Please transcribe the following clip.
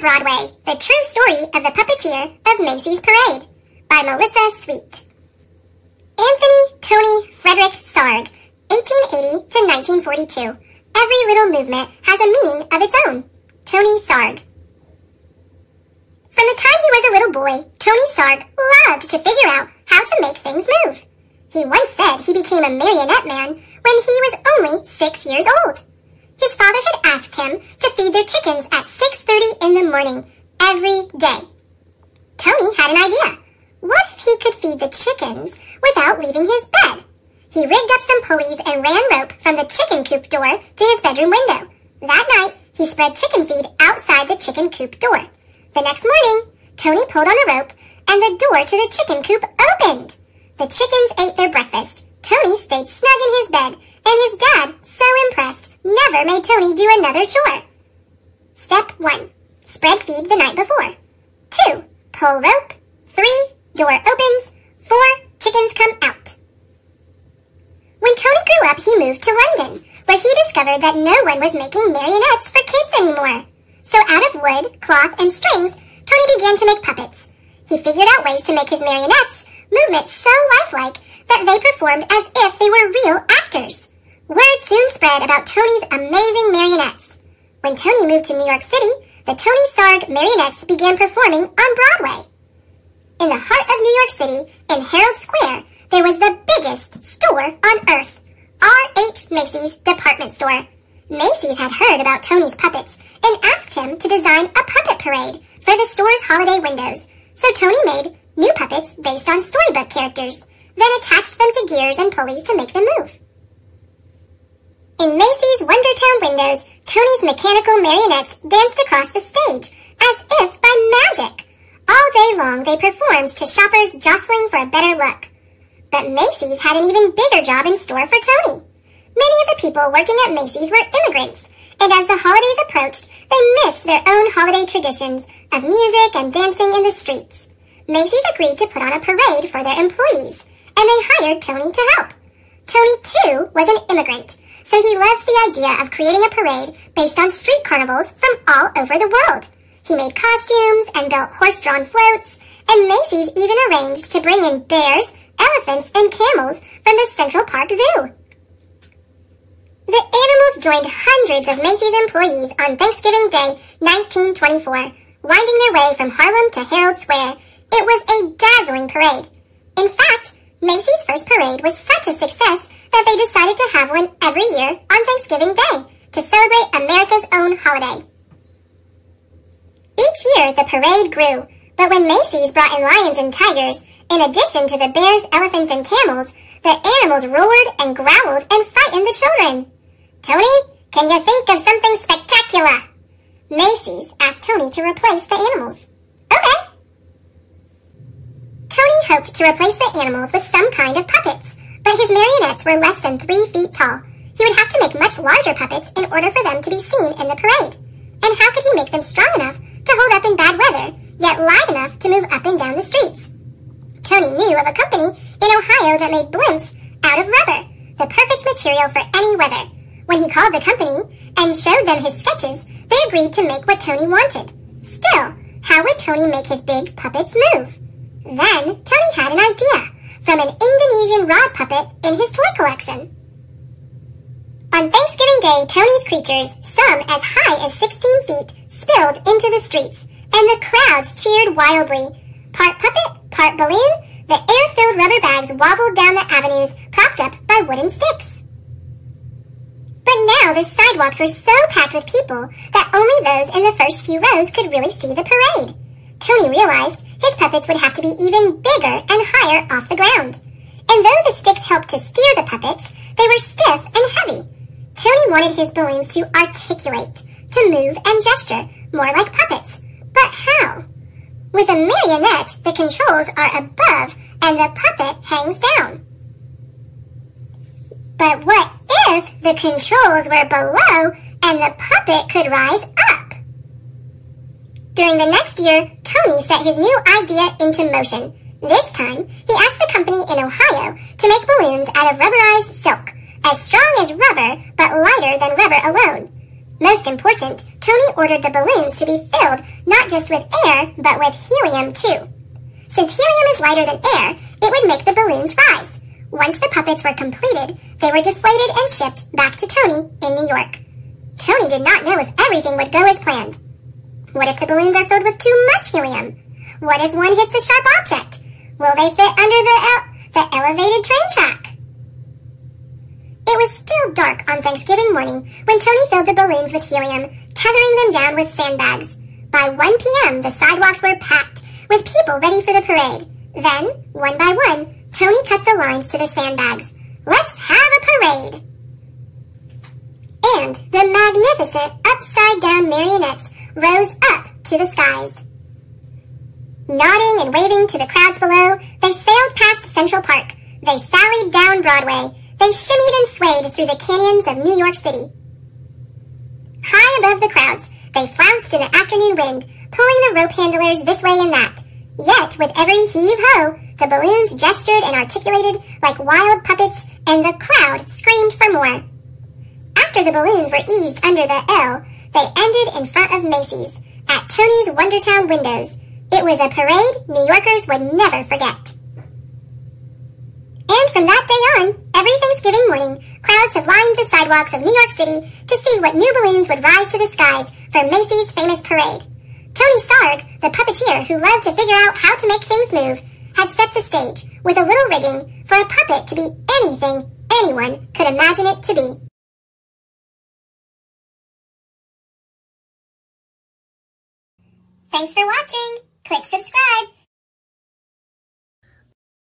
Broadway, the true story of the puppeteer of Macy's Parade by Melissa Sweet. Anthony Tony Frederick Sarg, 1880 to 1942. Every little movement has a meaning of its own. Tony Sarg. From the time he was a little boy, Tony Sarg loved to figure out how to make things move. He once said he became a marionette man when he was only six years old. His father had asked him to feed their chickens at 6.30 in the morning every day. Tony had an idea. What if he could feed the chickens without leaving his bed? He rigged up some pulleys and ran rope from the chicken coop door to his bedroom window. That night, he spread chicken feed outside the chicken coop door. The next morning, Tony pulled on the rope and the door to the chicken coop opened. The chickens ate their breakfast. Tony stayed snug in his bed, and his dad, so impressed, never made Tony do another chore. Step 1. Spread feed the night before. 2. Pull rope. 3. Door opens. 4. Chickens come out. When Tony grew up, he moved to London, where he discovered that no one was making marionettes for kids anymore. So out of wood, cloth, and strings, Tony began to make puppets. He figured out ways to make his marionettes movements so lifelike that they performed as if they were real actors. Word soon spread about Tony's amazing marionettes. When Tony moved to New York City, the Tony Sarg marionettes began performing on Broadway. In the heart of New York City, in Herald Square, there was the biggest store on earth, R.H. Macy's department store. Macy's had heard about Tony's puppets and asked him to design a puppet parade for the store's holiday windows. So Tony made new puppets based on storybook characters, then attached them to gears and pulleys to make them move. In Macy's Wondertown windows, Tony's mechanical marionettes danced across the stage, as if by magic. All day long they performed to shoppers jostling for a better look. But Macy's had an even bigger job in store for Tony. Many of the people working at Macy's were immigrants, and as the holidays approached, they missed their own holiday traditions of music and dancing in the streets. Macy's agreed to put on a parade for their employees, and they hired Tony to help. Tony, too, was an immigrant, so he loved the idea of creating a parade based on street carnivals from all over the world. He made costumes and built horse-drawn floats, and Macy's even arranged to bring in bears, elephants, and camels from the Central Park Zoo. The animals joined hundreds of Macy's employees on Thanksgiving Day, 1924, winding their way from Harlem to Herald Square it was a dazzling parade. In fact, Macy's first parade was such a success that they decided to have one every year on Thanksgiving Day to celebrate America's own holiday. Each year, the parade grew, but when Macy's brought in lions and tigers, in addition to the bears, elephants, and camels, the animals roared and growled and frightened the children. Tony, can you think of something spectacular? Macy's asked Tony to replace the animals. Tony hoped to replace the animals with some kind of puppets, but his marionettes were less than three feet tall. He would have to make much larger puppets in order for them to be seen in the parade. And how could he make them strong enough to hold up in bad weather, yet light enough to move up and down the streets? Tony knew of a company in Ohio that made blimps out of rubber, the perfect material for any weather. When he called the company and showed them his sketches, they agreed to make what Tony wanted. Still, how would Tony make his big puppets move? Then Tony had an idea from an Indonesian rod puppet in his toy collection. On Thanksgiving Day, Tony's creatures, some as high as 16 feet, spilled into the streets, and the crowds cheered wildly. Part puppet, part balloon, the air-filled rubber bags wobbled down the avenues, propped up by wooden sticks. But now the sidewalks were so packed with people that only those in the first few rows could really see the parade. Tony realized his puppets would have to be even bigger and higher off the ground. And though the sticks helped to steer the puppets, they were stiff and heavy. Tony wanted his balloons to articulate, to move and gesture, more like puppets. But how? With a marionette, the controls are above and the puppet hangs down. But what if the controls were below and the puppet could rise? During the next year, Tony set his new idea into motion. This time, he asked the company in Ohio to make balloons out of rubberized silk, as strong as rubber but lighter than rubber alone. Most important, Tony ordered the balloons to be filled not just with air, but with helium too. Since helium is lighter than air, it would make the balloons rise. Once the puppets were completed, they were deflated and shipped back to Tony in New York. Tony did not know if everything would go as planned. What if the balloons are filled with too much helium? What if one hits a sharp object? Will they fit under the, the elevated train track? It was still dark on Thanksgiving morning when Tony filled the balloons with helium, tethering them down with sandbags. By 1 p.m., the sidewalks were packed with people ready for the parade. Then, one by one, Tony cut the lines to the sandbags. Let's have a parade! And the magnificent upside-down marionettes rose up to the skies. Nodding and waving to the crowds below, they sailed past Central Park. They sallied down Broadway. They shimmied and swayed through the canyons of New York City. High above the crowds, they flounced in the afternoon wind, pulling the rope handlers this way and that. Yet, with every heave-ho, the balloons gestured and articulated like wild puppets, and the crowd screamed for more. After the balloons were eased under the L, they ended in front of Macy's, at Tony's Wondertown windows. It was a parade New Yorkers would never forget. And from that day on, every Thanksgiving morning, crowds have lined the sidewalks of New York City to see what new balloons would rise to the skies for Macy's famous parade. Tony Sarg, the puppeteer who loved to figure out how to make things move, had set the stage with a little rigging for a puppet to be anything anyone could imagine it to be. Thanks for watching. Click subscribe